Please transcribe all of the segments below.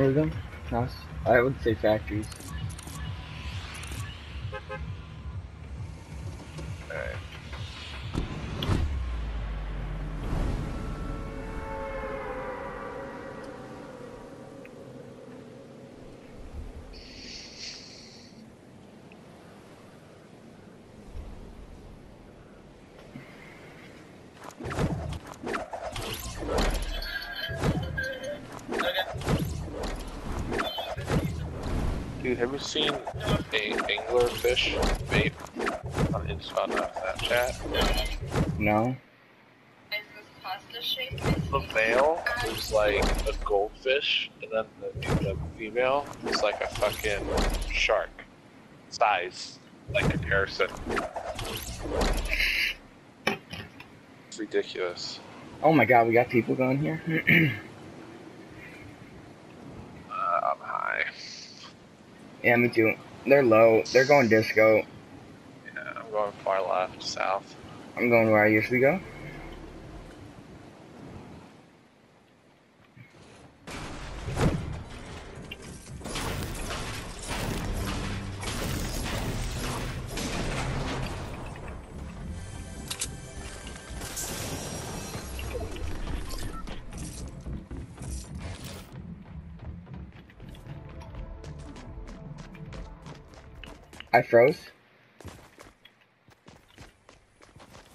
Or them? I would say factories. Dude, have you seen a anglerfish bait on Insta on uh, Snapchat? No? Is this pasta shape? The male is like a goldfish, and then the, the female is like a fucking shark. Size, like comparison. It's ridiculous. Oh my god, we got people going here? Uh, I'm high. Yeah, me too. They're low. They're going disco. Yeah, I'm going far left, south. I'm going where I usually go. Froze.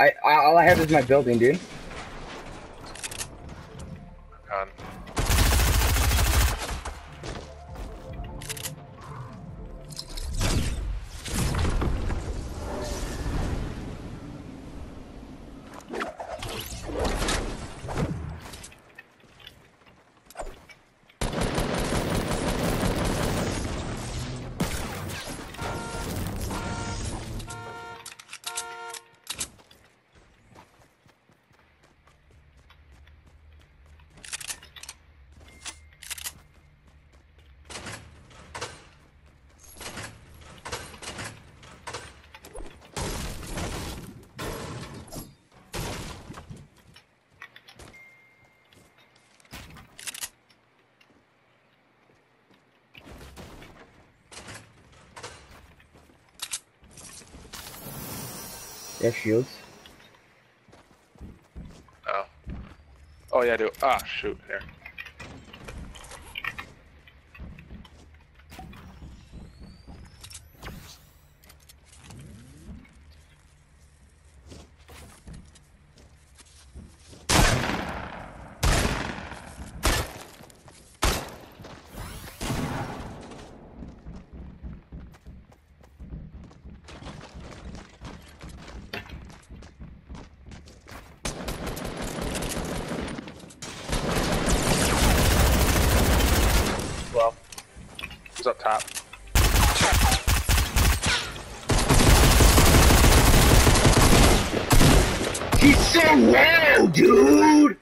I, I all I have is my building, dude. On. Yeah, shields. Oh. Oh yeah, I do. Ah, shoot. Here. Well, who's up top? He's so low, dude.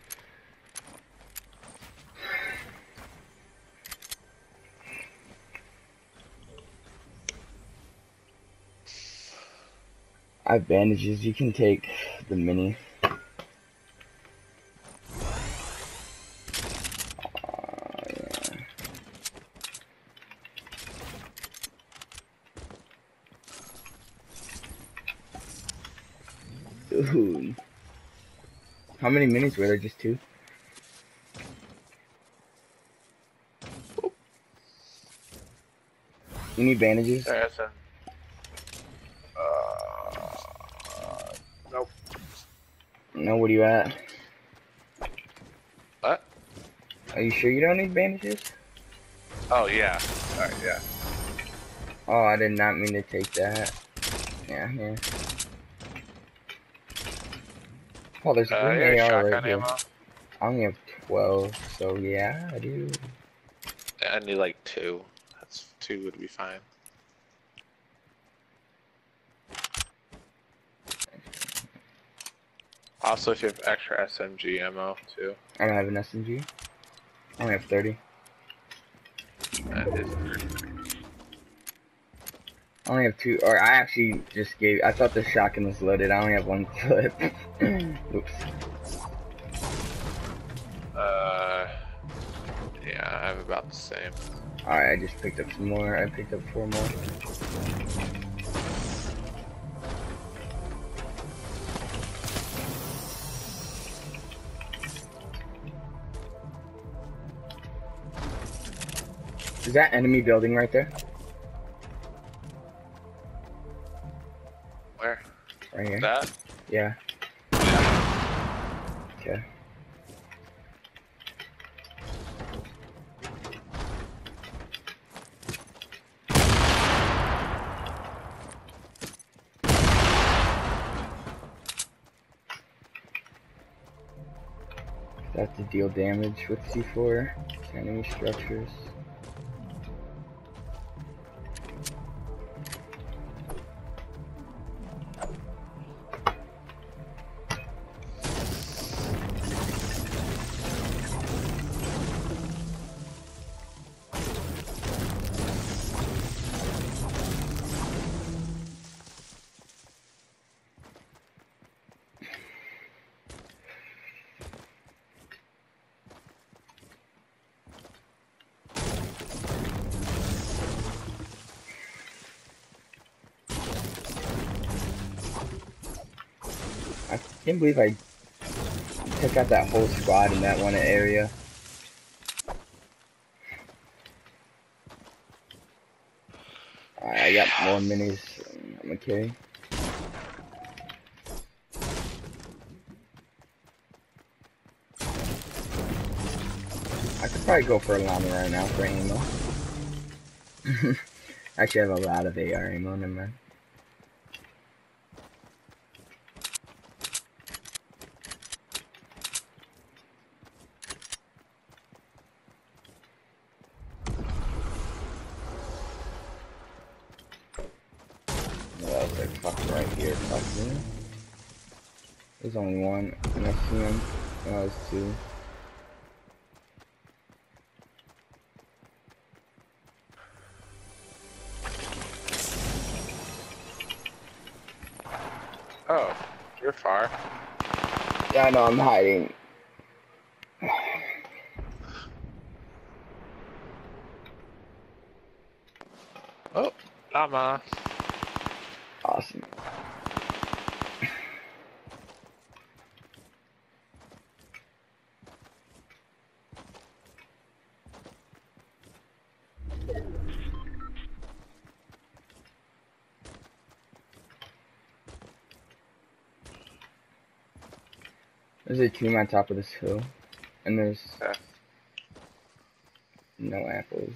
I have bandages. You can take the mini. Uh, yeah. Dude. How many minis were there? Just two? You need bandages? There's a. Uh, nope. No, what are you at? What? Are you sure you don't need bandages? Oh yeah. Alright, yeah. Oh, I did not mean to take that. Yeah, yeah. Oh, there's Uh, one AR shotgun right here. ammo. I only have 12, so yeah, I do. I need like two. That's two would be fine. Also, if you have extra SMG ammo too, I don't have an SMG. I only have 30. that is I only have two, or I actually just gave, I thought the shotgun was loaded. I only have one clip. Oops. Uh, Yeah, I have about the same. Alright, I just picked up some more. I picked up four more. Is that enemy building right there? Right here? That? Yeah. Yeah. Okay. Have to deal damage with C4 to enemy structures. Can't believe I took out that whole squad in that one area. I got more minis. I'm okay. I could probably go for a llama right now for ammo. Actually, I have a lot of AR ammo, never mind. Well, I was like, fuck right here, fuck me. There's only one, and I see him. Oh, there's two. Oh, you're far. Yeah, I know, I'm hiding. Oh, llama. There's a tomb on top of this hill, and there's Okay. no apples.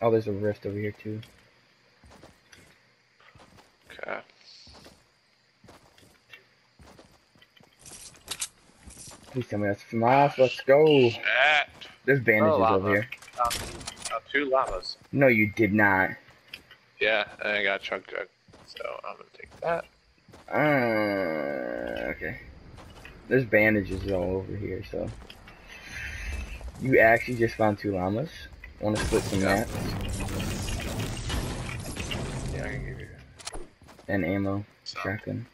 Oh, there's a rift over here too. Okay. Please tell me that's FAMAS. Let's go. Shit. There's bandages Oh, over here. Found, found two llamas. No, you did not. Yeah, I got a chug jug. So I'm gonna take that. Uh, okay. There's bandages all over here, so. You actually just found two llamas. Want to split some Yeah. mats Yeah, I can give you and ammo, some. shotgun.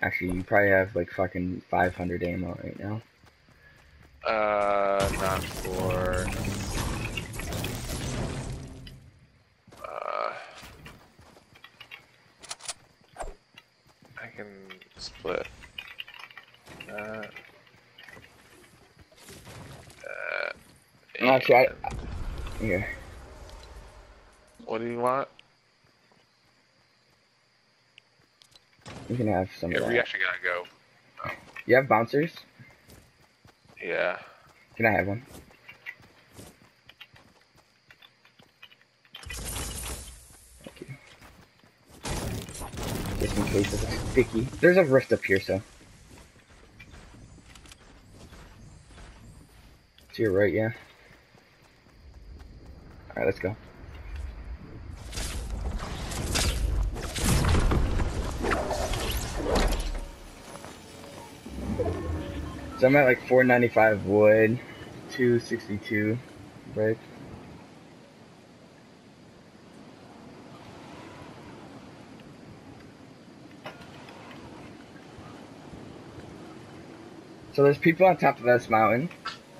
Actually, you probably have like fucking 500 ammo right now. Uh, not for. Uh, I can split. Uh, uh, No, actually, I- and- Here. What do you want? You can have some Yeah, we actually gotta go. You have bouncers? Yeah. Can I have one? Thank you. Just in case it's sticky. There's a rift up here, so. To your right, yeah. Alright, let's go. So I'm at like 495 wood, 262 brick. So there's people on top of this mountain.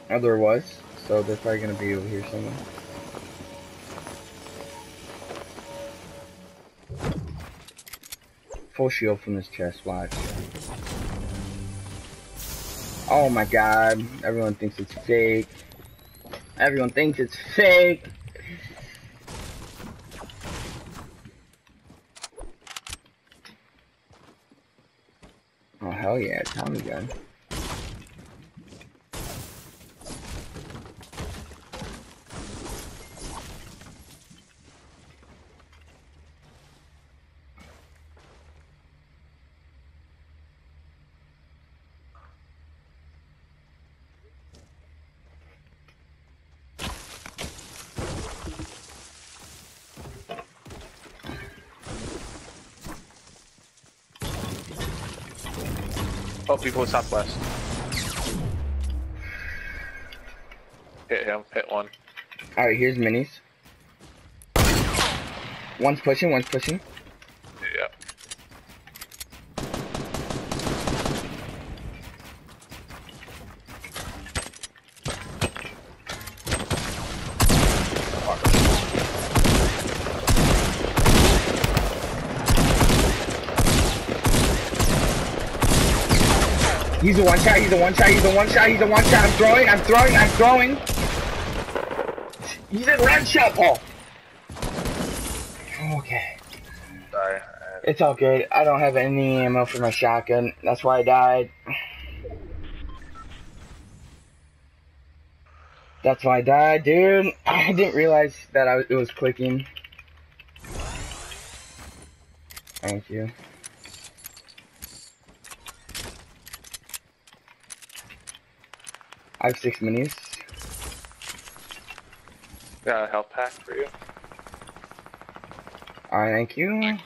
Or there was. So they're probably gonna be over here somewhere. Full shield from this chest, watch. Oh my god, everyone thinks it's fake. Everyone thinks it's fake. Oh hell yeah, Tommy gun. Oh, people southwest. Hit him. Hit one. Alright, here's minis. One's pushing, one's pushing. Yeah. He's a one shot, he's a one shot, he's a one shot, he's a one shot. I'm throwing, I'm throwing, I'm throwing. He's a red shot, Paul. Okay. Sorry. It's all good. I don't have any ammo for my shotgun. That's why I died. That's why I died, dude. I didn't realize that I, it was clicking. Thank you. I have six minis. Got a health pack for you. Alright, thank you. I'm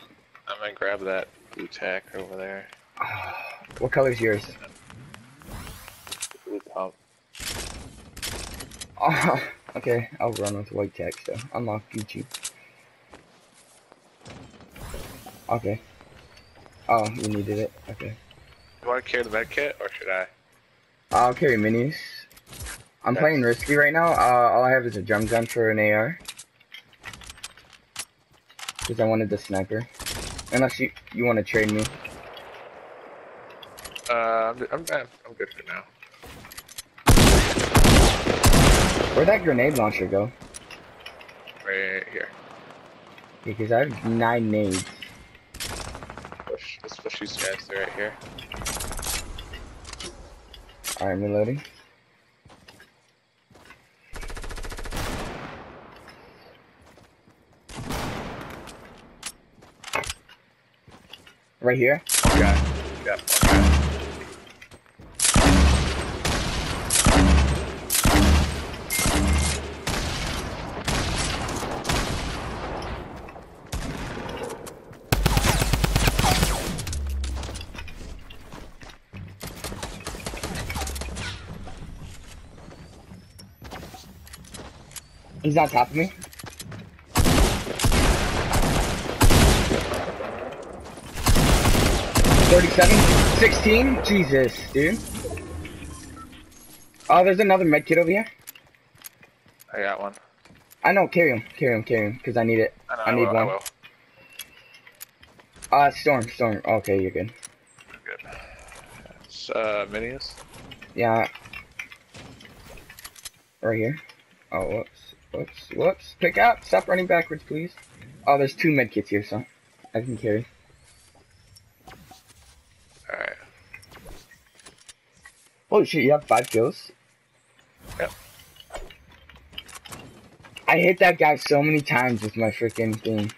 gonna grab that blue tack over there. What color's yours? Blue. Oh, okay, I'll run with white text though. Unlock Gucci. Okay. Oh, you needed it. Okay. You want to carry the med kit, or should I? I'll carry minis. I'm playing risky right now. Uh, all I have is a drum gun for an AR. Because I wanted the sniper. Unless you you want to trade me. Uh, I'm, I'm, I'm good for now. Where'd that grenade launcher go? Right here. Because I have nine nades. Push. Let's push these guys. Right here. Alright, I'm reloading. Right here. Guy. Yeah, guy. He's on top of me. Thirty-seven, sixteen. Jesus, dude. Oh, there's another med kit over here. I got one. I know. Carry him. Carry him. Carry him. Because I need it. I, know, I need will, one. I will. Uh, storm. Storm. Okay, you're good. Good. It's, uh, minis. Yeah. Right here. Oh, whoops. Whoops. Whoops. Pick up. Stop running backwards, please. Oh, there's two med kits here, so I can carry. Alright. Holy shit, you have five kills? Yep. I hit that guy so many times with my freaking thing.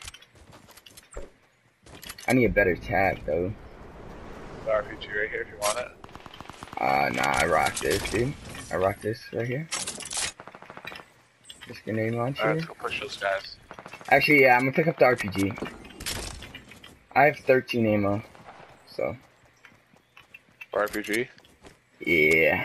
I need a better tag, though. The RPG right here if you want it. Uh, nah, I rock this, dude. I rock this right here. This grenade launcher. Alright, let's go push those guys. Actually, yeah, I'm gonna pick up the RPG. I have 13 ammo, so RPG. Yeah.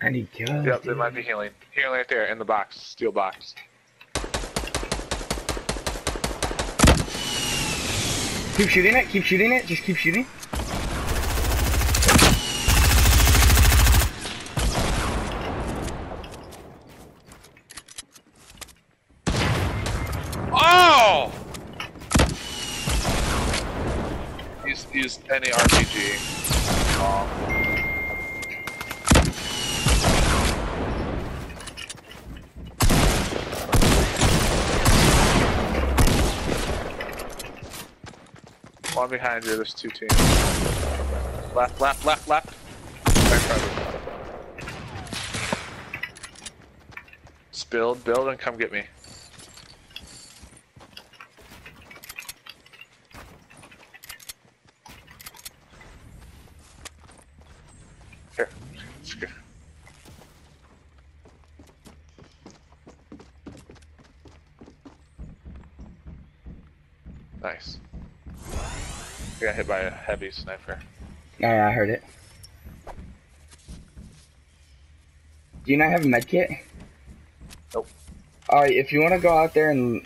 I need kills. Yep, they dude. might be healing. Healing right there in the box. Steel box. Keep shooting it, keep shooting it, just keep shooting. Oh! Use use any RPG. Oh. One behind you, there's two teams. Left, left, left, left. Just build, build, and come get me. Nice. I got hit by a heavy sniper. Oh yeah, I heard it. Do you not have a med kit? Nope. Alright, if you want to go out there and...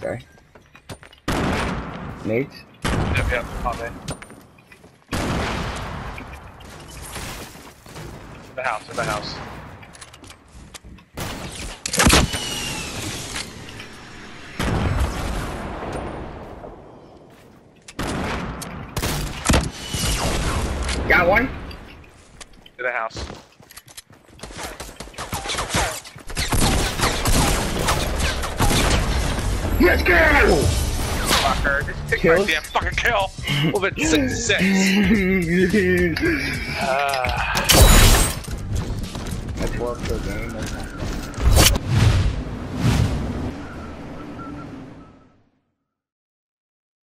Sorry. Nate? Yep, yep, on. In the house, in the house. One? In the house. Let's go! Fucker, just take Kills? my damn fucking kill! Move it six six. Ah. That's work for the game.